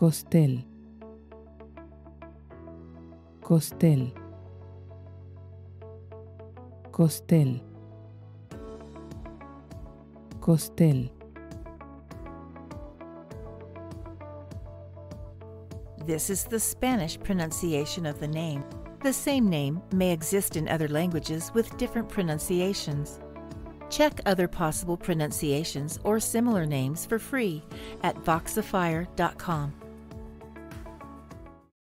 Costel. Costel. Costel. Costel. This is the Spanish pronunciation of the name. The same name may exist in other languages with different pronunciations. Check other possible pronunciations or similar names for free at voxifier.com.